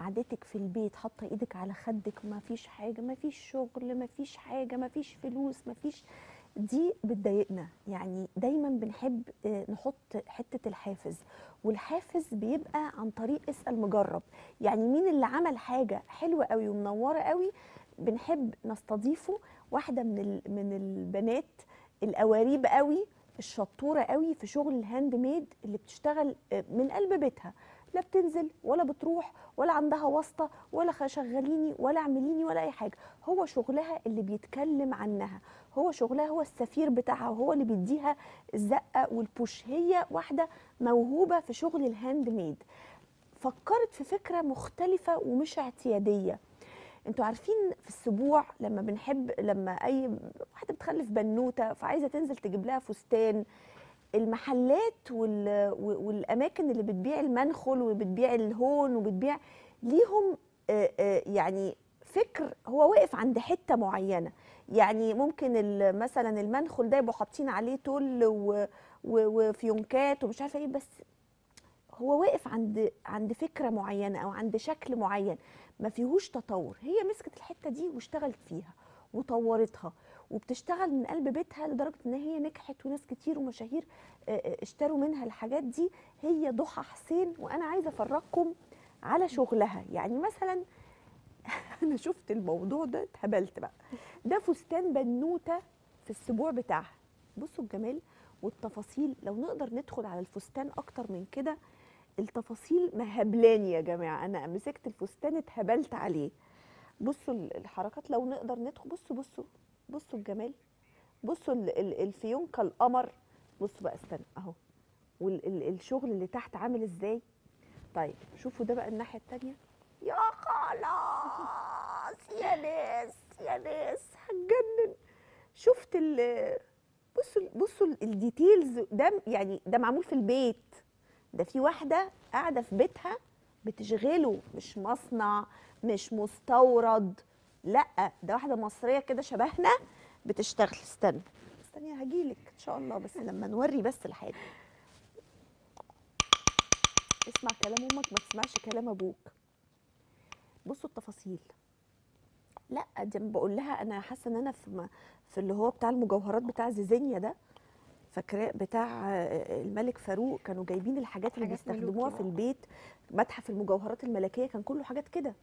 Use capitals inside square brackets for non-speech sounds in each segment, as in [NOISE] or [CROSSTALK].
قعدتك في البيت حاطة إيدك على خدك ما فيش حاجة ما فيش شغل ما فيش حاجة ما فيش فلوس ما فيش دي بتضايقنا. يعني دايما بنحب آه، نحط حتة الحافز. والحافز بيبقى عن طريق اسأل مجرب. يعني مين اللي عمل حاجة حلوة قوي ومنورة قوي؟ بنحب نستضيفه. واحدة من من البنات القواريب قوي الشطورة قوي في شغل ال hand made اللي بتشتغل آه، من قلب بيتها. لا بتنزل ولا بتروح ولا عندها واسطة ولا شغليني ولا اعمليني ولا أي حاجة. هو شغلها اللي بيتكلم عنها. هو شغلها هو السفير بتاعها وهو اللي بيديها الزقة وال push هي واحدة موهوبة في شغل ال hand made فكرت في فكرة مختلفة ومش اعتيادية. أنتوا عارفين في السبوع لما بنحب لما أي واحدة بتخلف بنوتة فعايزة تنزل تجيب لها فستان المحلات وال... والأماكن اللي بتبيع المنخل وبتبيع الهون وبتبيع ليهم يعني فكر هو واقف عند حتة معينة يعني ممكن مثلا المنخل ده يبقوا حاطين عليه تل. وفيونكات ومش عارفة إيه بس هو واقف عند عند فكرة معينة أو عند شكل معين ما فيهوش تطور هي مسكت الحتة دي واشتغلت فيها وطورتها وبتشتغل من قلب بيتها لدرجة إن هي نجحت وناس كتير ومشاهير آه، آه، اشتروا منها الحاجات دي. هي ضحى حسين وأنا عايزة أفرجكم على شغلها. يعني مثلا [LAUGHS] أنا شفت الموضوع ده اتهبلت بقى. ده فستان بنوتة في السبوع بتاعها. بصوا الجمال والتفاصيل. لو نقدر ندخل على الفستان أكتر من كده التفاصيل مهبلاني يا جماعة. أنا مسكت الفستان اتهبلت عليه. بصوا ال- الحركات لو نقدر ندخل بصوا بصوا بصوا الجمال بصوا ال- ال- الفيونكه القمر بصوا بقى استنى أهو. والشغل اللي تحت عامل إزاي؟ طيب شوفوا ده بقى الناحية التانية. يا خلاص يا ناس يا ناس هتجنن. شفت ال بصوا بصوا ال- الديتيلز. ده يعني ده معمول في البيت. ده في واحدة قاعدة في بيتها بتشغله مش مصنع مش مستورد. لا ده واحدة مصرية كده شبهنا بتشتغل. استنى استني هجيلك إن شاء الله بس لما نوري بس الحاجة. اسمع كلام أمك ما تسمعش كلام أبوك. بصوا التفاصيل. لا دي بقول لها أنا حاسة إن أنا في في اللي هو بتاع المجوهرات بتاع زيزينيا ده. فاكراه بتاع آه، الملك فاروق كانوا جايبين الحاجات اللي بيستخدموها في بقى. البيت متحف المجوهرات الملكية كان كله حاجات كده.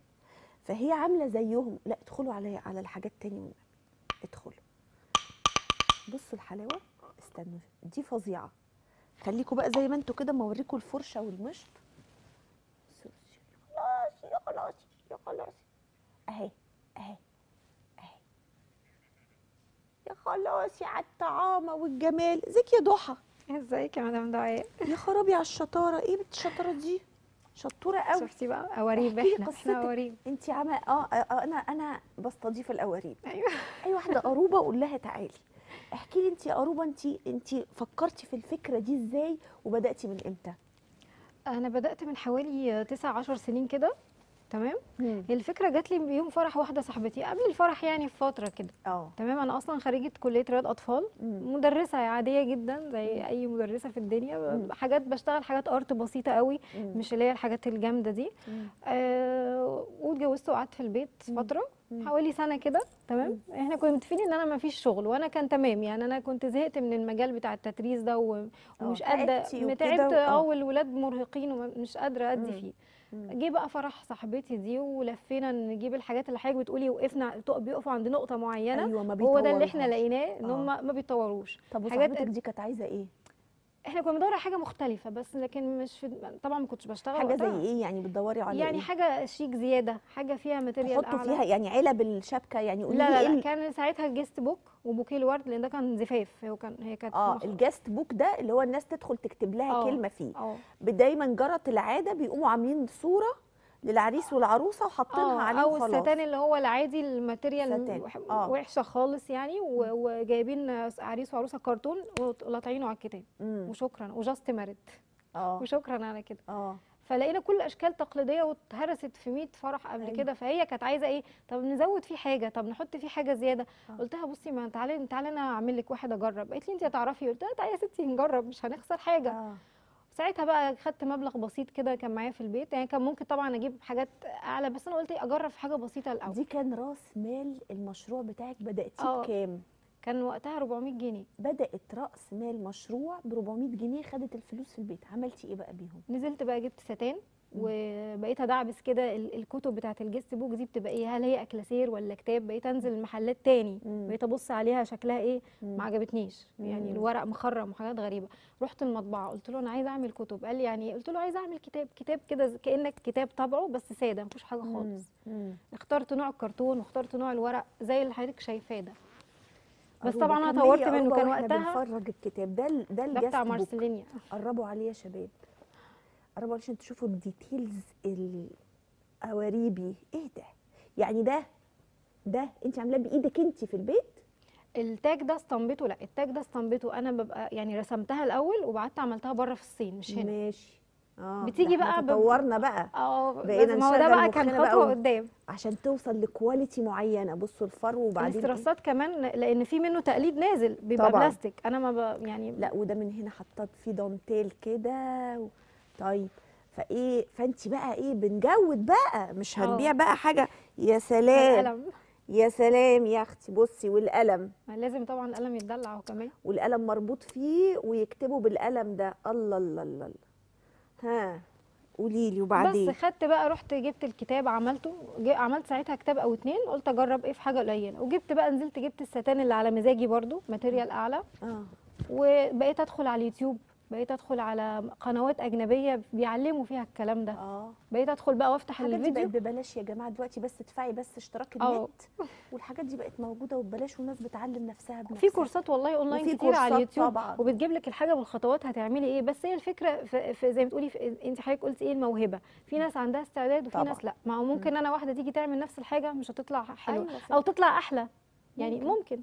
فهي عاملة زيهم. لا ادخلوا على على الحاجات تاني. ادخلوا. بصوا الحلاوة. استنوا دي فظيعة. خليكوا بقى زي ما أنتوا كده ما اوريكم الفرشة والمشط. خلاص يا خلاص يا خلاص اهي. يا خلاص يا على الطعامة والجمال. ازيك يا ضحى؟ ازيك يا مدام دعاء؟ يا خرابي على الشطارة. إيه بنت الشطارة دي؟ شطورة قوي. شفتي بقى؟ قواريب. إحنا. إحنا قواريب. انت عم... آه آه، أنا أنا بستضيف القواريب. أيوه. اي واحدة قروبة أقول لها تعالي. احكي لي انت يا قروبة انت انت فكرتي في الفكرة دي إزاي وبدأتي من إمتى؟ أنا بدأت من حوالي 9 10 سنين كده. تمام هي الفكرة جات لي بيوم فرح واحدة صاحبتي قبل الفرح يعني بفترة كده آه تمام أنا أصلا خريجة كلية رياض أطفال مم. مدرسة عادية جدا زي أي مدرسة في الدنيا مم. حاجات بشتغل حاجات ارت بسيطة قوي مم. مش اللي هي الحاجات الجامدة دي مم. آه واتجوزت وقعدت في البيت مم. فترة مم. حوالي سنة كده تمام إحنا كنا متفقين إن أنا ما فيش شغل وأنا كان تمام يعني أنا كنت زهقت من المجال بتاع التدريس ده و- ومش قادرة تعبتي وكده تعبت و- آه آه. والولاد مرهقين ومش قادرة أدي مم. فيه مم. جه بقى فرح صاحبتي دي ولفينا نجيب الحاجات اللي حضرتك بتقولي وقفنا بيقفوا عند نقطة معينة أيوه ما هو ده اللي إحنا. لقيناه إن آه. هم ما بيتطوروش طب وصاحبتك دي كانت عايزة إيه إحنا كنا بندور على حاجة مختلفة بس لكن مش في طبعا ما كنتش بشتغل حاجة زي. إيه يعني بتدوري على يعني إيه؟ حاجة شيك زيادة حاجة فيها material أعلى. فيها يعني علب الشبكة يعني قولي لا لي لا, إيه لا كان ساعتها guest book وبوكيه الورد لأن ده كان زفاف. هو كان هي كانت آه ال guest book ده اللي هو الناس تدخل تكتب لها آه. كلمة فيه. آه. دايما جرت العادة بيقوموا عاملين صورة للعريس والعروسة وحاطينها آه عليه أو الستان اللي هو العادي ال material آه. وحشة خالص يعني وجايبين عريس وعروسة كرتون ولطعينه على الكتاب. وشكرا. و just married آه. وشكرا على كده. آه. فلقينا كل أشكال تقليدية واتهرست في 100 فرح قبل أيوة. كده. فهي كانت عايزة إيه؟ طب نزود فيه حاجة. طب نحط فيه حاجة زيادة. آه. قلت لها بصي ما تعالي تعالي أنا أعمل لك واحد أجرب. قالت لي انت هتعرفي؟ قلت لها تعالي يا ستي نجرب مش هنخسر حاجة. آه. ساعتها بقى خدت مبلغ بسيط كده كان معايا في البيت. يعني كان ممكن طبعا أجيب حاجات أعلى بس أنا قلت إيه، أجرب حاجة بسيطة الأول. دي كان راس مال المشروع بتاعك بدأتيه آه. بكام؟ كان وقتها 400 جنيه. بدأت رأس مال مشروع ب 400 جنيه خدت الفلوس في البيت. عملتي إيه بقى بيهم؟ نزلت بقى جبت ستان. وبقيت ادعبس كده ال- الكتب بتاعه ال guest book دي بتبقى إيه هل هي كلاسير ولا كتاب؟ بقيت أنزل المحلات تاني. بقيت أبص عليها شكلها إيه. ما عجبتنيش. يعني. الورق مخرم وحاجات غريبة. رحت المطبعة قلت له أنا عايزه أعمل كتب. قال لي يعني إيه؟ قلت له عايزه أعمل كتاب. كتاب كده كأنك كتاب طبعه بس سادة مفيش حاجة خالص. اخترت نوع الكرتون واخترت نوع الورق زي اللي حضرتك شايفاه ده. بس. طبعا أنا طورت منه كان وقتها بنفرج الكتاب. ده ده ال guest بتاع مارسيلينيا. قربوا عليه يا شباب. قربوا عليه عشان تشوفوا ال details القواريبي إيه ده؟ يعني ده ده أنت عاملاه بإيدك أنت في البيت؟ التاج ده استنبطه. لا التاج ده استنبطه. أنا ببقى يعني رسمتها الأول وبعدت عملتها بره في الصين مش هنا. ماشي. آه بتيجي بقى تطورنا بقى. آه بقينا بس ما هو ده بقى كان خطوة قدام. عشان توصل ل quality معينة. بصوا الفرو وبعدين إيه؟ الاستراسات كمان لأن في منه تقليد نازل بيبقى طبعاً. بلاستيك. أنا ما ب... يعني لا وده من هنا حطيت فيه دانتيل كده و... طيب فإيه فانت بقى إيه بنجود بقى مش آه. هنبيع بقى حاجة. [LAUGHS] يا سلام. يا سلام يا أختي. بصي والقلم. لازم طبعا القلم يتدلع هو كمان. والقلم مربوط فيه ويكتبوا بالقلم ده. الله الله الله الله. ها قولي لي وبعدين؟ بس خدت بقى رحت جبت الكتاب عملته. عملت ساعتها كتاب أو اتنين. قلت أجرب إيه في حاجة قليلة. وجبت بقى نزلت جبت الستان اللي على مزاجي برضو ماتيريال أعلى. آه. وبقيت أدخل على اليوتيوب. بقيت ادخل على قنوات اجنبية بيعلموا فيها الكلام ده. آه. بقيت ادخل بقى وافتح دي بقت الفيديو ببلاش يا جماعة دلوقتي بس تدفعي بس اشتراك آه. النت. [LAUGHS] والحاجات دي بقت موجودة وببلاش والناس بتعلم نفسها بنفسها. في كورسات والله اونلاين كتير على اليوتيوب طبعاً. وبتجيب لك الحاجة بالخطوات هتعملي إيه. بس هي الفكرة في, في زي ما تقولي انت حضرتك قلتي إيه الموهبة. في ناس عندها استعداد وفي طبعاً. ناس لا. ما هو ممكن أنا واحدة تيجي تعمل نفس الحاجة مش هتطلع حلوة. أيوة أو تطلع أحلى. يعني ممكن. ممكن.